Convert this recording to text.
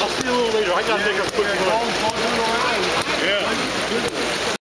I'll see you a little later. I gotta make a quick run.